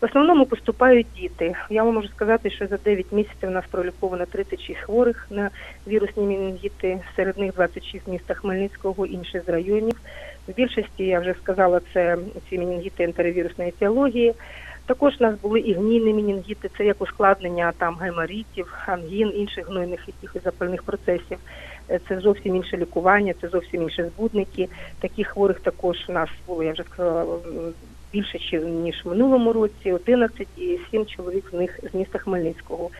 В основному поступають діти. Я вам можу сказати, що за 9 місяців у нас проліковано 36 хворих на вірусні менінгіти. Серед них 26 з міста Хмельницького, інші з районів. В більшості, я вже сказала, це ці менінгіти ентеровірусної етіології. Також у нас були і гнійні менінгіти, це як ускладнення там гайморітів, ангін, інших гнойних якихось запальних процесів. Е, Це зовсім інше лікування, це зовсім інші збудники. Таких хворих також у нас було, я вже сказала, більше ніж в минулому році, 11 і 7 чоловік з них з міста Хмельницького.